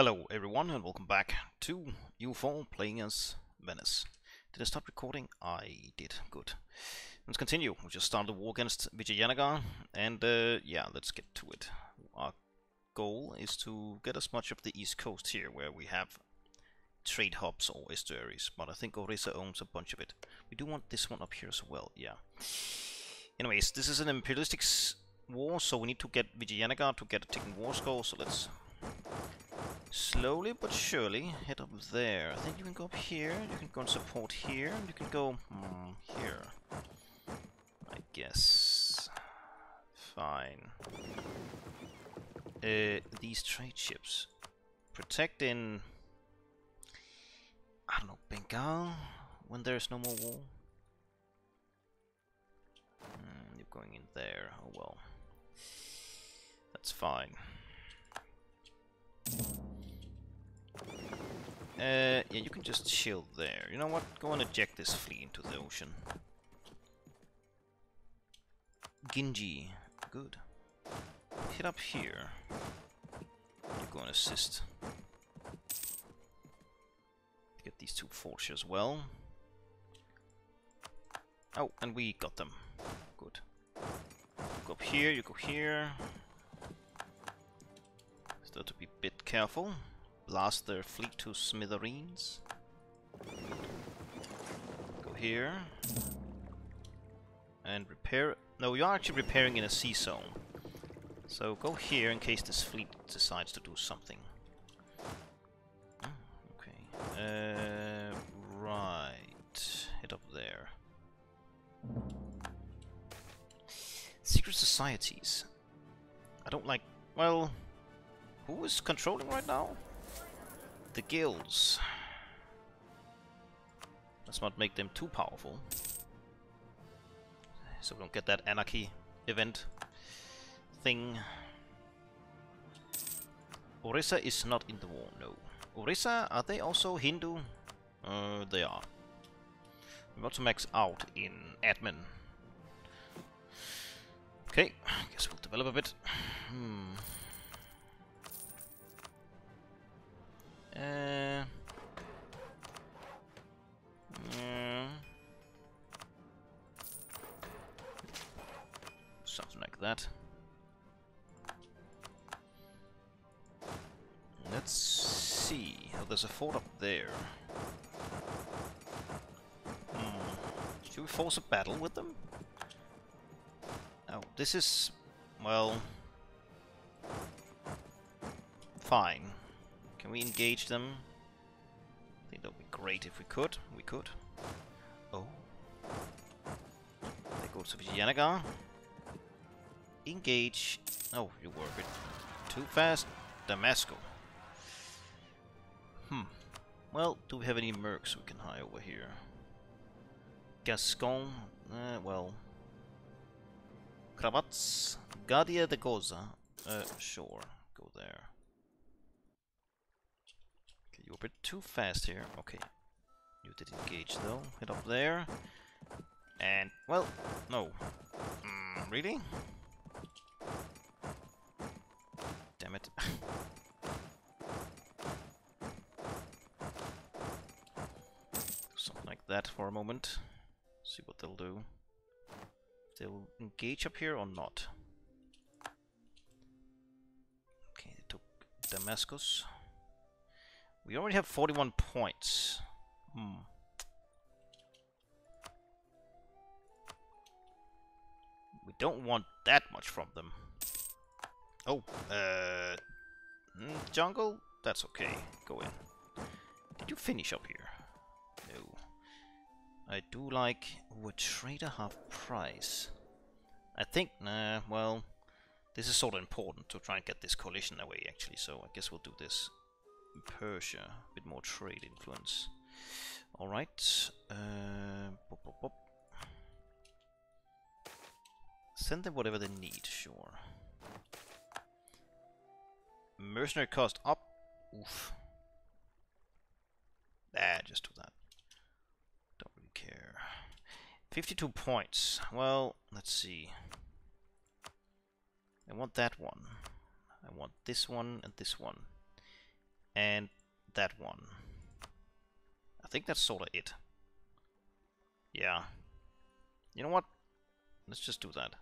Hello everyone and welcome back to EU4 playing as Venice. Did I start recording? I did. Good. Let's continue. We just started the war against Vijayanagar and uh, yeah, let's get to it. Our goal is to get as much of the east coast here where we have trade hubs or estuaries, but I think Orissa owns a bunch of it. We do want this one up here as well, yeah. Anyways, this is an imperialistic war, so we need to get Vijayanagar to get a ticking war score, so let's slowly but surely head up there. I think you can go up here, you can go and support here, you can go hmm, here. I guess. Fine. Uh, these trade ships. Protect in... I don't know, Bengal? When there's no more war? Mm, you're going in there, oh well. That's fine. Uh, yeah, you can just chill there. You know what? Go and eject this flea into the ocean. Ginji. Good. Hit up here. You go and assist. Get these two forts as well. Oh, and we got them. Good. Go up here, you go here. Still to be a bit careful blast their fleet to smithereens. Go here. And repair... No, you are actually repairing in a sea zone. So go here in case this fleet decides to do something. Oh, okay. Uh, right. Head up there. Secret societies. I don't like... Well... Who is controlling right now? The guilds. Let's not make them too powerful. So we don't get that anarchy event thing. Orissa is not in the war, no. Orissa, are they also Hindu? Uh, they are. We want to max out in admin. Okay, I guess we'll develop a bit. Hmm. Uh, yeah. Something like that. Let's see. Oh, there's a fort up there. Hmm. Should we force a battle with them? Oh, this is... well... Fine. Can we engage them? I think that would be great if we could. We could. Oh. They go to Vijayanagar. Engage. Oh, you were a bit too fast. Damasco. Hmm. Well, do we have any mercs we can hire over here? Gascon. Uh, well. Kravats. Gadia de Goza. Uh, sure. Go there. You're a bit too fast here. Okay. You did engage though. Hit up there. And, well, no. Mm, really? Damn it. Something like that for a moment. See what they'll do. They'll engage up here or not. Okay, they took Damascus. We already have 41 points. Hmm. We don't want that much from them. Oh, uh... Mm, jungle? That's okay. Go in. Did you finish up here? No. I do like... Ooh, a trader half price. I think, nah, well... This is sort of important to try and get this coalition away, actually, so I guess we'll do this. Persia, a bit more trade influence. Alright. Uh. Send them whatever they need, sure. Mercenary cost up. Oof. Ah, just do that. Don't really care. 52 points. Well, let's see. I want that one. I want this one and this one. And that one. I think that's sort of it. Yeah. You know what? Let's just do that.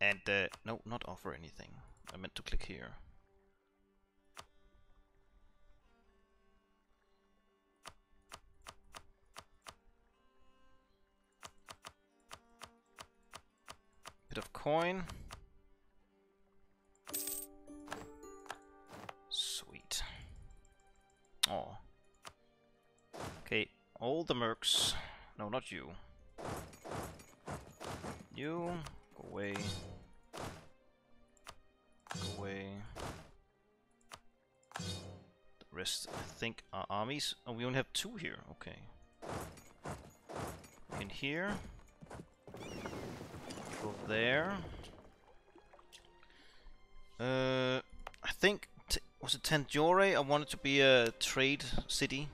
And, uh, no, not offer anything. I meant to click here. Bit of coin. All the mercs. No, not you. You, go away. Go away. The rest, I think, are armies. Oh, we only have two here. Okay. In here. Go there. Uh, I think was it Tanjore? I wanted to be a trade city.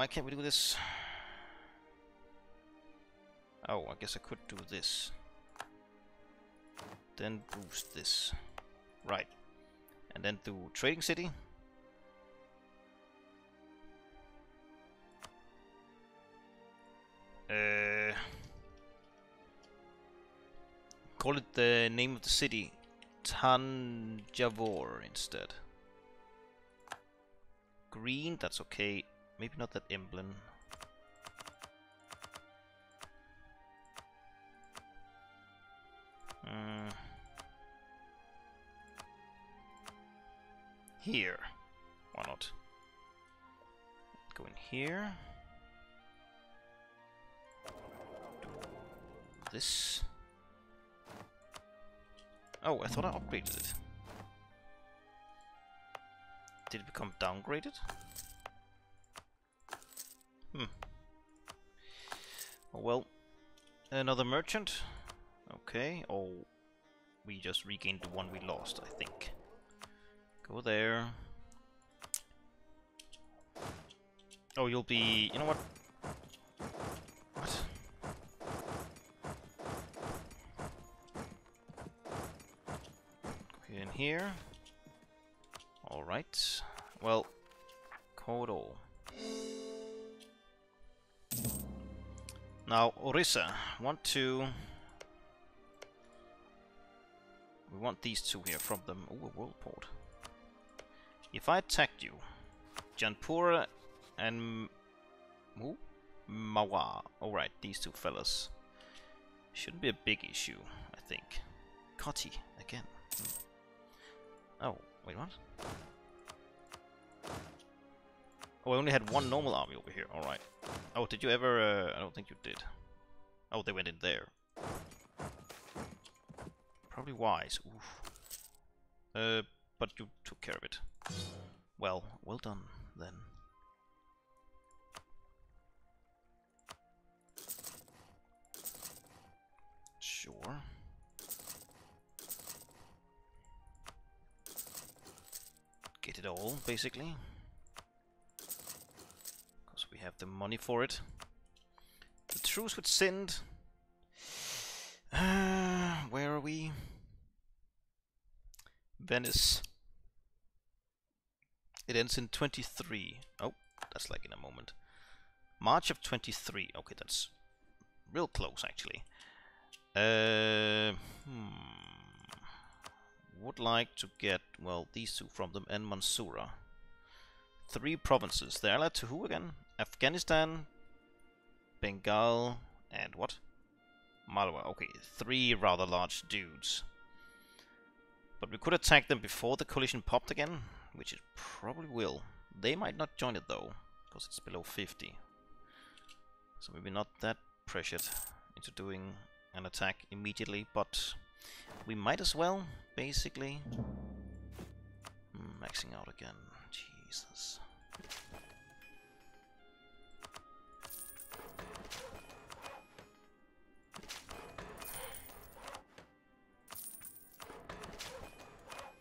Why can't we do this? Oh, I guess I could do this. Then boost this. Right. And then do Trading City. Uh, call it the name of the city. Tanjavor instead. Green, that's okay. Maybe not that emblem. Mm. Here. Why not? Go in here. Do this. Oh, I thought I upgraded it. Did it become downgraded? Hmm. Oh, well, another merchant. Okay, oh, we just regained the one we lost, I think. Go there. Oh, you'll be... You know what? In here. Alright. Well, code Now, Orissa, want to... We want these two here from them. Oh, a world port. If I attacked you, Janpura and... Who? Malwa. Alright, these two fellas. Shouldn't be a big issue, I think. Koti, again. Hmm. Oh, wait, what? Oh, I only had one normal army over here. Alright. Oh, did you ever... Uh, I don't think you did. Oh, they went in there. Probably wise. Oof. Uh, but you took care of it. Well, well done, then. Sure. Get it all, basically have the money for it. The truce with Sind. Uh, where are we? Venice. It ends in 23. Oh, that's like in a moment. March of 23. Okay, that's real close actually. Uh, hmm. Would like to get, well, these two from them and Mansoura. Three provinces. They're allied to who again? Afghanistan, Bengal, and what? Malwa. Okay, three rather large dudes. But we could attack them before the coalition popped again, which it probably will. They might not join it though, because it's below 50. So maybe not that pressured into doing an attack immediately, but we might as well, basically. Mm, maxing out again. Jesus.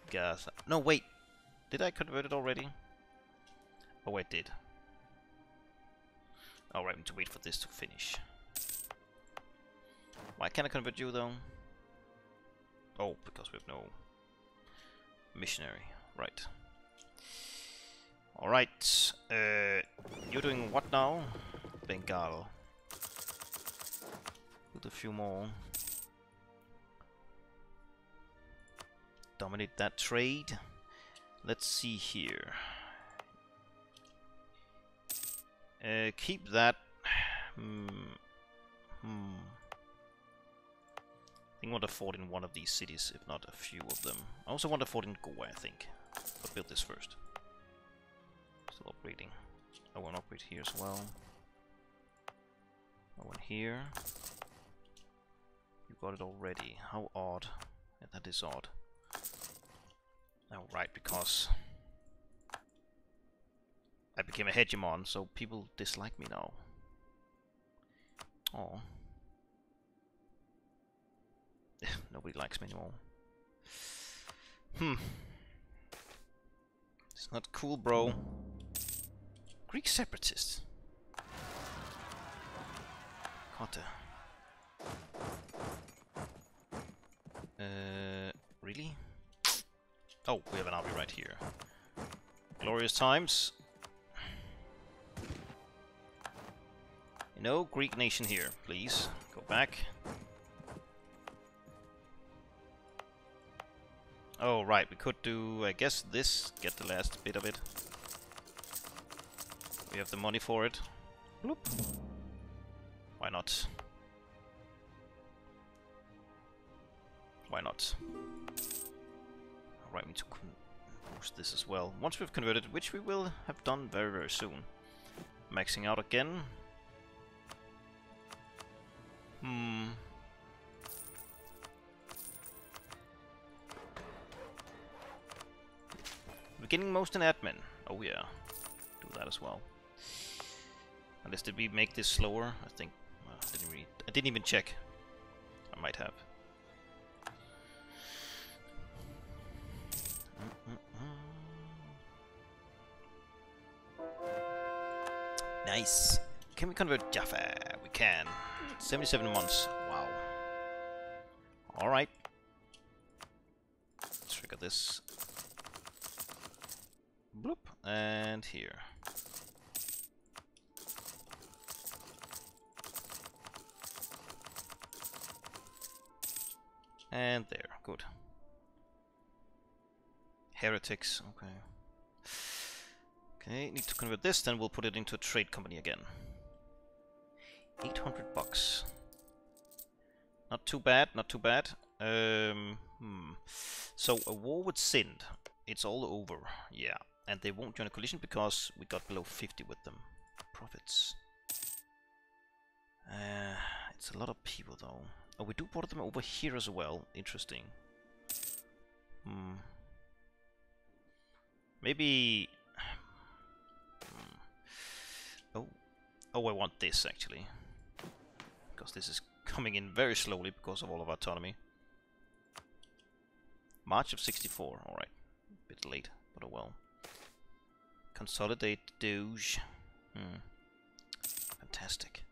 gas. No, wait. Did I convert it already? Oh, I did. Alright, I need to wait for this to finish. Why can't I convert you, though? Oh, because we have no Missionary, right. Alright, uh, you're doing what now? Bengal. With a few more. Dominate that trade. Let's see here. Uh, keep that. Hmm. Hmm. I think I want a fort in one of these cities, if not a few of them. I also want a fort in Goa, I think. But build this first. Still upgrading. I want to upgrade here as well. I want here. You got it already. How odd. Yeah, that is odd. Oh, right, because I became a hegemon, so people dislike me now. Oh. Nobody likes me anymore. Hmm. It's not cool, bro. Greek separatists. Carter. Uh, really? Oh, we have an army right here. Glorious times. No Greek nation here, please. Go back. Oh, right, we could do, I guess, this, get the last bit of it. We have the money for it. Bloop. Why not? Why not? Alright, we need to boost this as well. Once we've converted, which we will have done very, very soon. Maxing out again. Hmm. Beginning most in admin. Oh yeah. Do that as well. Unless did we make this slower? I think well, I didn't really I didn't even check. I might have. Nice. Can we convert Jaffa? We can. 77 months. Wow. Alright. Let's trigger this. Bloop. And here. And there. Good. Heretics. Okay. Okay, need to convert this, then we'll put it into a trade company again. 800 bucks. Not too bad, not too bad. Um, hmm. So, a war with Sind. It's all over, yeah. And they won't join a coalition because we got below 50 with them. Profits. Uh, it's a lot of people though. Oh, we do brought them over here as well. Interesting. Hmm. Maybe... Hmm. Oh. Oh, I want this actually because this is coming in very slowly because of all of our autonomy. March of 64, alright. Bit late, but oh well. Consolidate Doge. Hmm. Fantastic.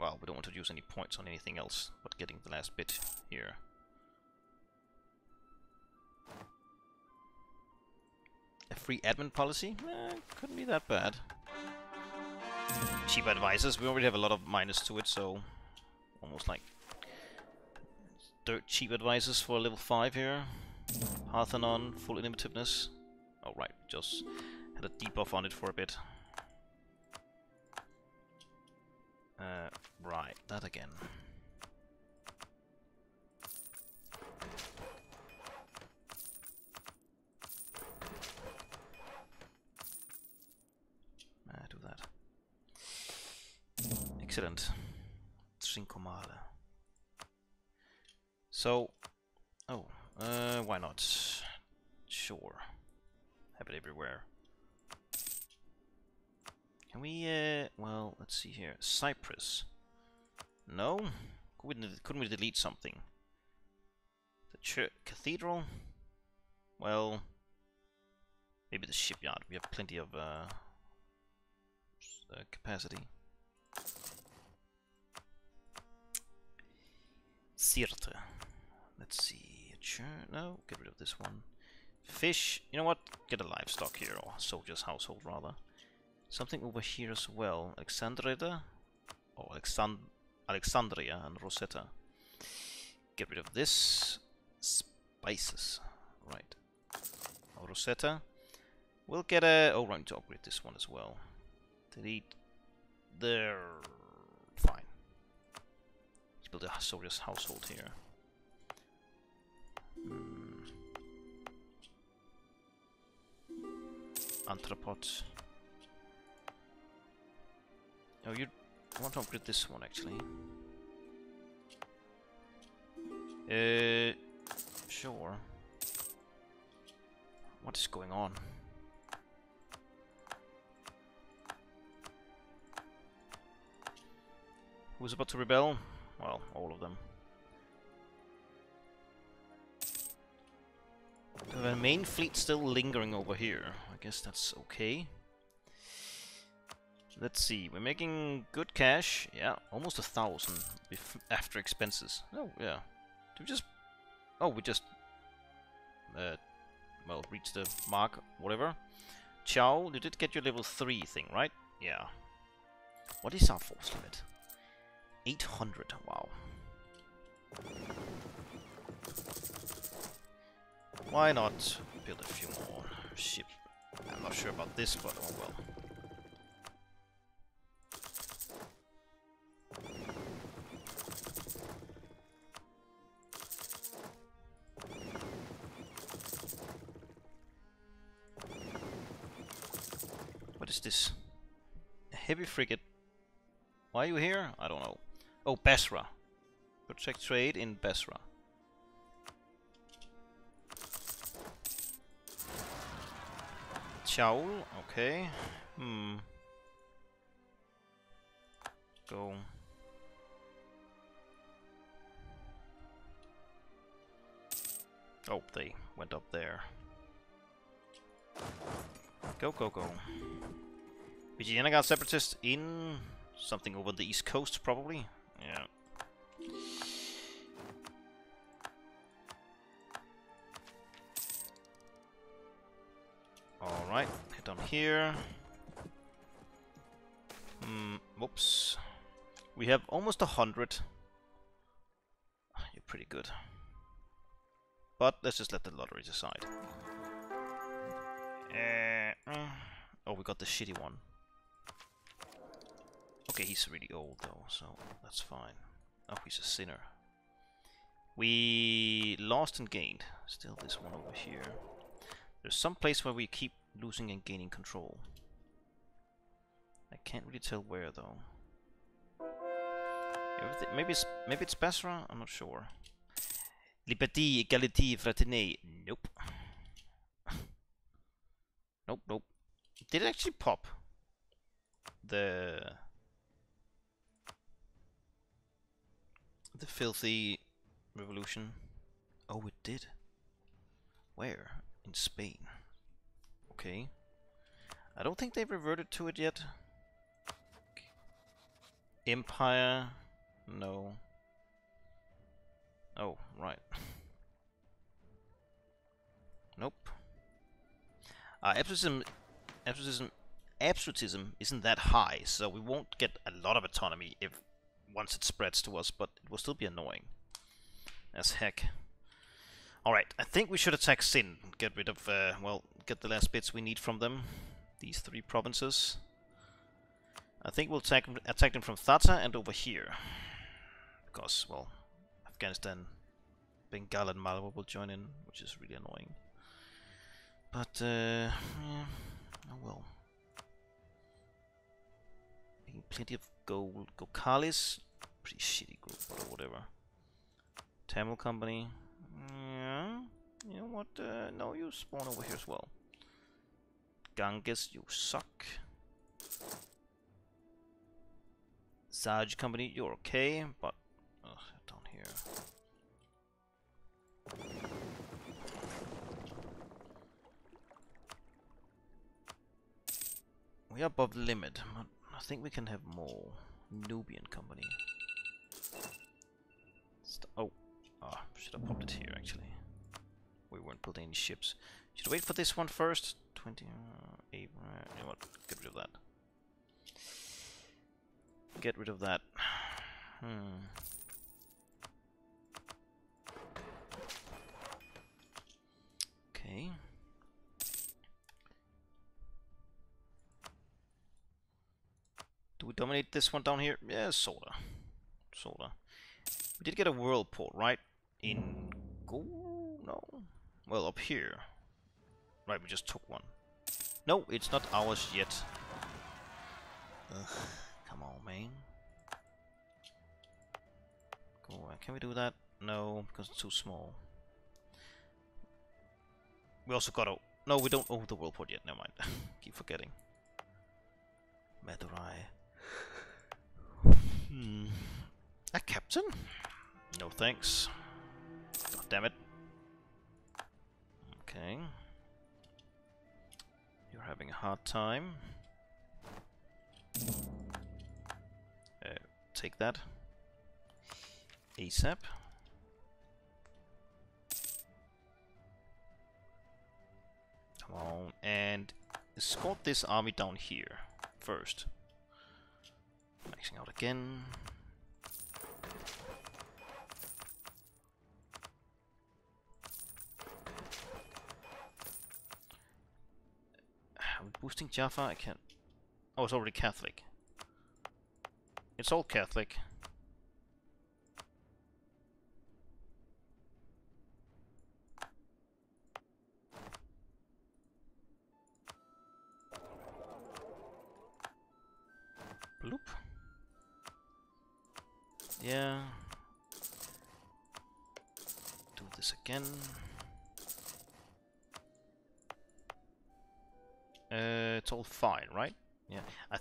Well, we don't want to use any points on anything else, but getting the last bit here. A free admin policy? Eh, couldn't be that bad cheap advisors. We already have a lot of minus to it, so almost like dirt cheap advisors for level 5 here. Parthenon, full inhibitiveness. Oh right, just had a debuff on it for a bit. Uh, right, that again. Do that. Excellent. Trincomalee. So, oh, uh, why not? Sure. Have it everywhere. Can we, uh, well, let's see here. Cyprus. No? Couldn't we delete something? The church cathedral? Well, maybe the shipyard. We have plenty of uh, uh, capacity. Sirte. Let's see. Furniture. No, get rid of this one. Fish. You know what? Get a livestock here, or soldier's household rather. Something over here as well. Alexandrita, or oh, Alexand Alexandria and Rosetta. Get rid of this. Spices. Right. Oh, Rosetta. We'll get a... Oh, right, to upgrade this one as well. Delete. There. Fine. Let's build a soldier's household here. Hmm. Anthropot. Oh, you want to upgrade this one actually. Uh, sure. What is going on? Who's about to rebel? Well, all of them. The main fleet still lingering over here. I guess that's okay. Let's see, we're making good cash. Yeah, almost a thousand after expenses. Oh, yeah. We just... Oh, we just... Uh, well, reached the mark, whatever. Chaul, you did get your level 3 thing, right? Yeah. What is our force limit? 800, wow. Why not build a few more ship? I'm not sure about this, but oh well. This? A heavy frigate. Why are you here? I don't know. Oh, Basra. Protect trade in Basra. Chaul, okay. Hmm. Go. Oh, they went up there. Go, go, go. Vijayanagar got separatists in something over the east coast, probably. Yeah. Alright, head on here. Hmm, whoops. We have almost a hundred. You're pretty good. But let's just let the lottery decide. Uh, uh, oh, we got the shitty one. Okay, he's really old though, so that's fine. Oh, he's a sinner. We lost and gained. Still this one over here. There's some place where we keep losing and gaining control. I can't really tell where though. Everything, maybe it's maybe it's Basra. I'm not sure. Liberté, égalité, fraternité. Nope. nope, nope. Did it actually pop? The the filthy revolution. Oh, it did. Where? In Spain. Okay. I don't think they've reverted to it yet. Empire. No. Oh, right. nope. Uh, absolutism, absolutism, absolutism isn't that high, so we won't get a lot of autonomy if once it spreads to us, but it will still be annoying as heck. Alright, I think we should attack Sin, get rid of, uh, well, get the last bits we need from them, these three provinces. I think we'll attack, attack them from Thatta and over here, because, well, Afghanistan, Bengal and Malwa will join in, which is really annoying. But, uh, yeah, oh well. Plenty of gold. Gokalis, pretty shitty group, but whatever. Tamil Company, yeah, you know what, uh, no, you spawn over here as well. Ganges, you suck. Saj Company, you're okay, but down here. We are above the limit, but I think we can have more. Nubian Company. St oh, oh, should have popped it here actually. we weren't building any ships. Should wait for this one first? 20, uh, 8, uh, you know what, get rid of that. Get rid of that. Hmm. Okay. We dominate this one down here? Yeah, sorta. We did get a port, right? In... Go... No? Well, up here. Right, we just took one. No, it's not ours yet. Ugh, come on, man. Go away. Can we do that? No, because it's too small. We also got a... No, we don't own the world port yet. Never mind. Keep forgetting. Madurai. Hmm. A captain? No thanks. God damn it. Okay. You're having a hard time. Uh, take that. ASAP. Come on, and escort this army down here first. Maxing out again. boosting Jaffa? I can't... Oh, it's already Catholic. It's all Catholic.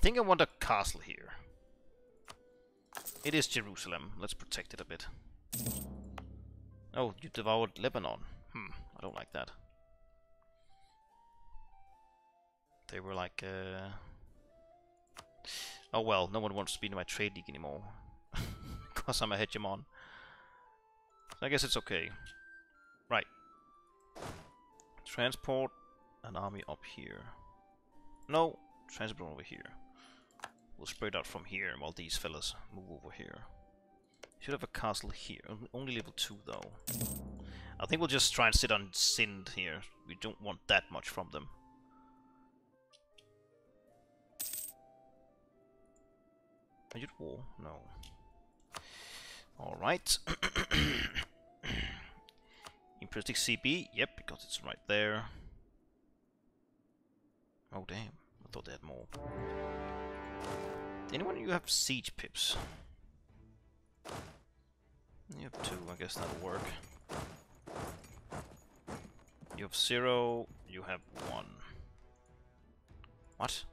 Think I want a castle here. It is Jerusalem. Let's protect it a bit. Oh, you devoured Lebanon. Hmm, I don't like that. They were like, uh... Oh well, no one wants to be in my trade league anymore. Because I'm a hegemon. So I guess it's okay. Right. Transport an army up here. No, transport over here. We'll spread out from here while these fellas move over here. Should have a castle here. Only level 2 though. I think we'll just try and sit on Sind here. We don't want that much from them. Are you at war? No. Alright. Imperialistic CB? Yep, because it's right there. Oh damn, I thought they had more. Anyone you have siege pips? You have two, I guess that'll work. You have zero, you have one. What?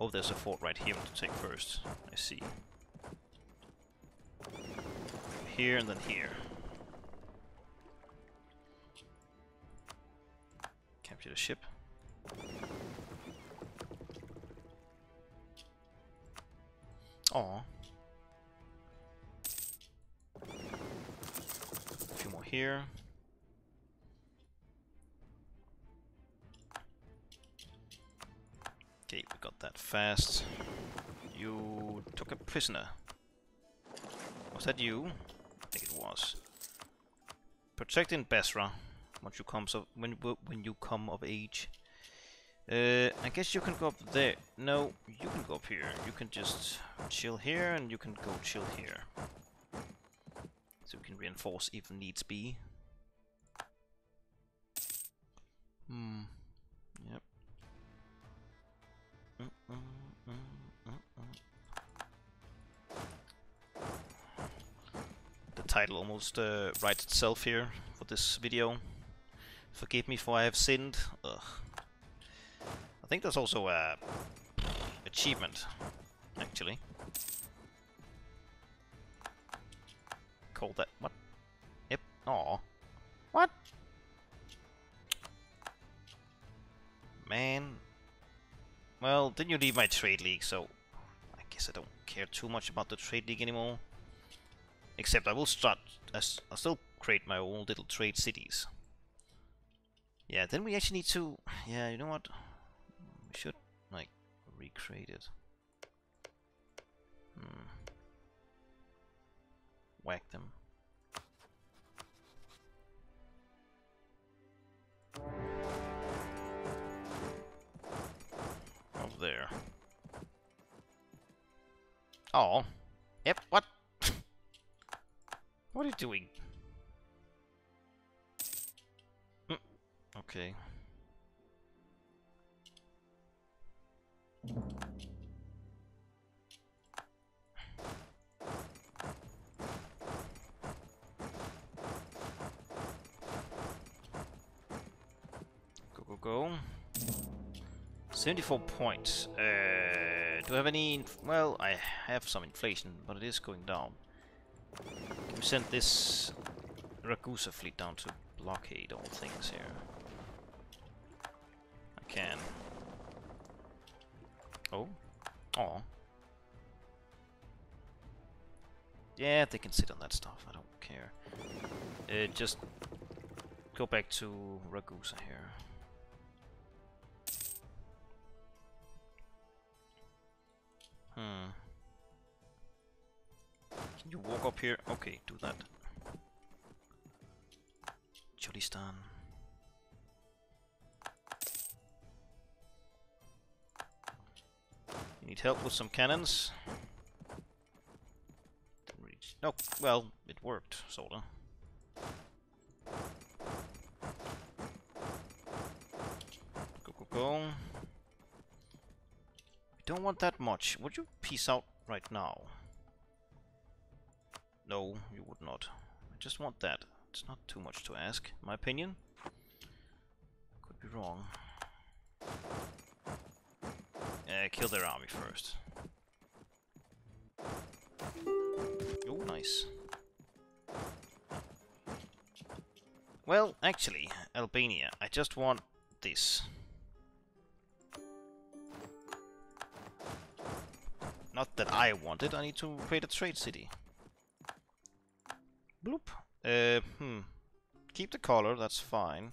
Oh, there's a fort right here to take first. I see. Here and then here. Capture the ship. Aw. A few more here. Okay, we got that fast. You took a prisoner. Was that you? I think it was. Protecting Basra once you when when you come of age. Uh, I guess you can go up there. No, you can go up here. You can just chill here, and you can go chill here. So we can reinforce if needs be. Hmm. Yep. Mm -mm -mm the title almost uh, writes itself here for this video. Forgive me for I have sinned. Ugh think there's also a achievement, actually. Called that what? Yep. Aw. What? Man. Well, then you leave my trade league, so I guess I don't care too much about the trade league anymore. Except I will start. I still create my own little trade cities. Yeah, then we actually need to... Yeah, you know what? We should, like, recreate it. Hmm. Whack them. Over there. Oh. Yep, what? what are you doing? Mm, okay. Go, go, go. 74 points. Uh, do I have any... Well, I have some inflation, but it is going down. Can we send this Ragusa fleet down to blockade all things here? Oh. Yeah, they can sit on that stuff. I don't care. Uh, just go back to Ragusa here. Hmm. Can you walk up here? Okay, do that. Cholistan. You need help with some cannons? Didn't reach. No, well, it worked, sorta. Go, go, go. We don't want that much. Would you peace out right now? No, you would not. I just want that. It's not too much to ask, in my opinion. Could be wrong. Uh, kill their army first. Oh, nice. Well, actually, Albania, I just want this. Not that I want it, I need to create a trade city. Bloop. Uh, hmm. Keep the color, that's fine.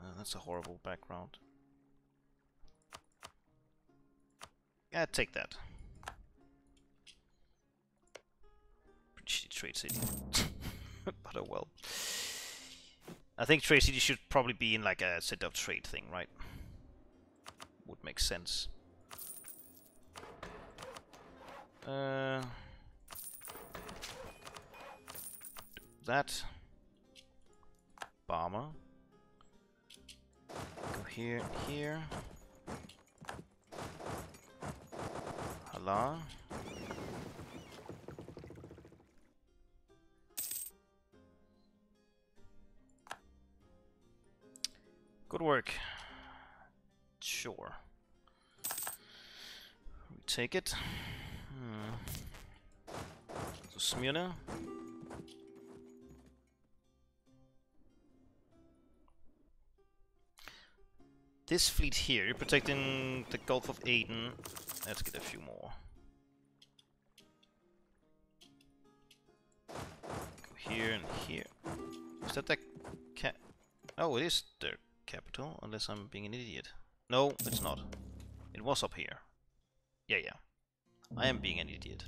Uh, that's a horrible background. Yeah, take that. Pretty trade city. but oh well. I think trade city should probably be in like a set of trade thing, right? Would make sense. Uh, that. Bomber. Go here, here. Hala. Good work. Sure. We take it. Hmm. So Smyrna. This fleet here, you're protecting the Gulf of Aden. Let's get a few more. Go here and here. Is that the cap? Oh, it is the capital, unless I'm being an idiot. No, it's not. It was up here. Yeah, yeah. I am being an idiot.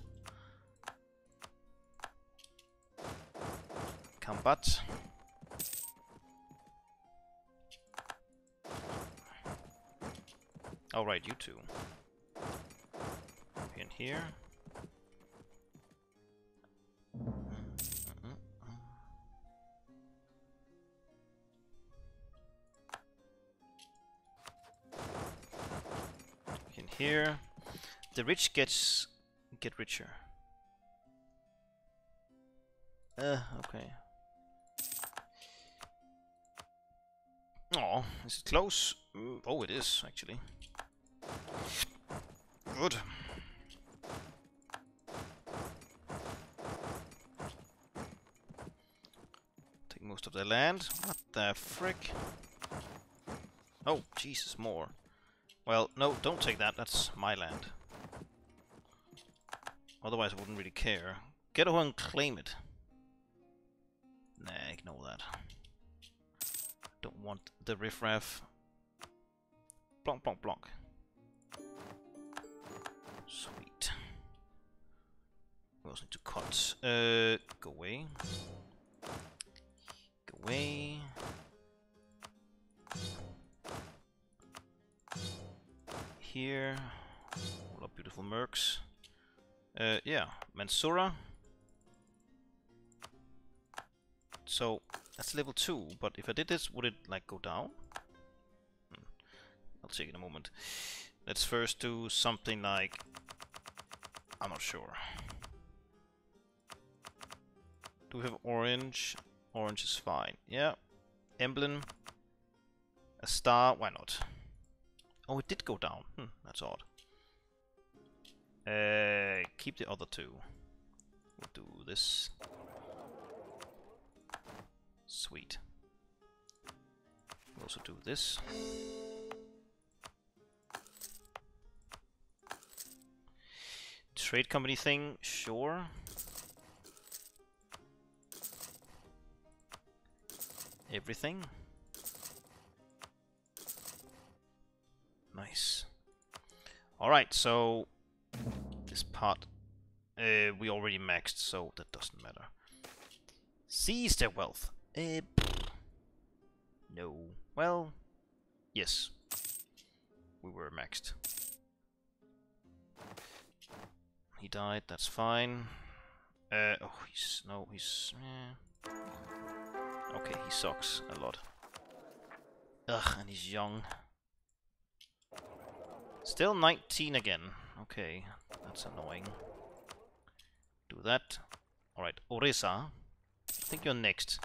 Combat. All right, you two. In here. In here. The rich gets get richer. Uh, okay. Oh, is it close? Oh, it is, actually. Good. Take most of the land. What the frick? Oh, Jesus, more. Well, no, don't take that. That's my land. Otherwise, I wouldn't really care. Get over and claim it. Nah, ignore that. Don't want the riffraff. Blonk, blonk, blonk. Sweet. We also need to cut. Uh, go away. Go away. Here. All our beautiful mercs. Uh, yeah, Mansoura. So, that's level 2, but if I did this, would it, like, go down? Hmm. I'll check in a moment. Let's first do something like... I'm not sure. Do we have orange? Orange is fine. Yeah. Emblem. A star. Why not? Oh, it did go down. Hmm, that's odd. Uh, keep the other two. We'll do this. Sweet. We'll also do this. Trade company thing, sure. Everything. Nice. Alright, so this part uh, we already maxed, so that doesn't matter. Seize their wealth. Uh, no. Well, yes. We were maxed. He died, that's fine. Uh, oh, he's... no, he's... Eh. Okay, he sucks a lot. Ugh, and he's young. Still 19 again. Okay, that's annoying. Do that. Alright, Orissa. I think you're next.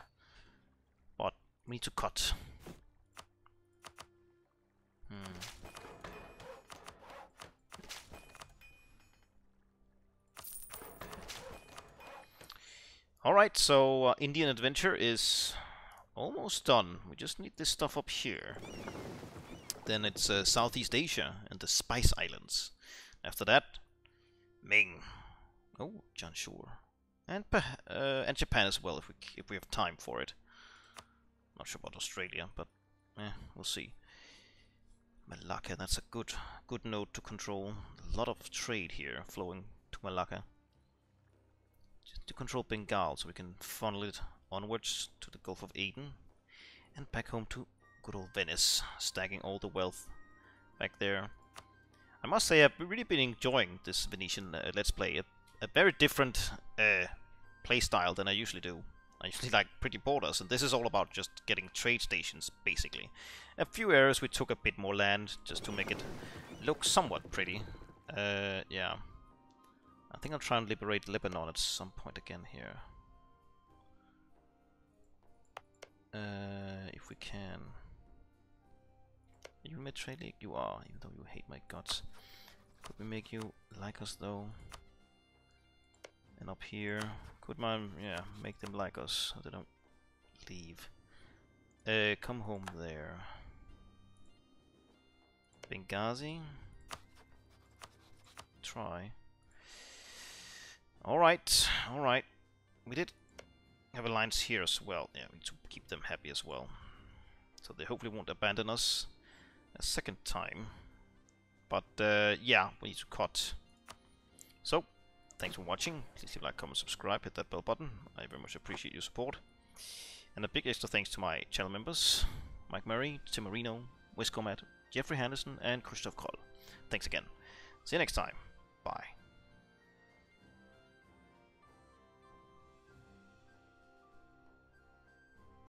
We need to cut. Hmm. Alright, so uh, Indian Adventure is almost done. We just need this stuff up here. Then it's uh, Southeast Asia and the Spice Islands. After that, Ming. Oh, Janshur. And, uh, and Japan as well, if we, if we have time for it. Not sure about Australia, but eh, we'll see. Malacca, that's a good good node to control. A lot of trade here flowing to Malacca. To control Bengal, so we can funnel it onwards to the Gulf of Aden and back home to good old Venice, stacking all the wealth back there. I must say I've really been enjoying this Venetian uh, Let's Play. A, a very different uh, playstyle than I usually do. I usually like pretty borders, and this is all about just getting trade stations, basically. A few areas we took a bit more land, just to make it look somewhat pretty. Uh, yeah. I think I'll try and liberate Lebanon at some point again here. Uh, if we can. Are you mid trade league? You are, even though you hate my guts. Could we make you like us though? And up here, could man, yeah, make them like us so they don't leave. Uh, come home there. Benghazi. Try. Alright, alright. We did have alliance here as well. Yeah, we need to keep them happy as well. So they hopefully won't abandon us a second time. But uh, yeah, we need to cut. So, Thanks for watching. Please leave a like, comment, subscribe, hit that bell button. I very much appreciate your support. And a big extra thanks to my channel members, Mike Murray, Tim Marino, Wiscomatt, Jeffery Handerson, and Krzysztof Król. Thanks again. See you next time. Bye.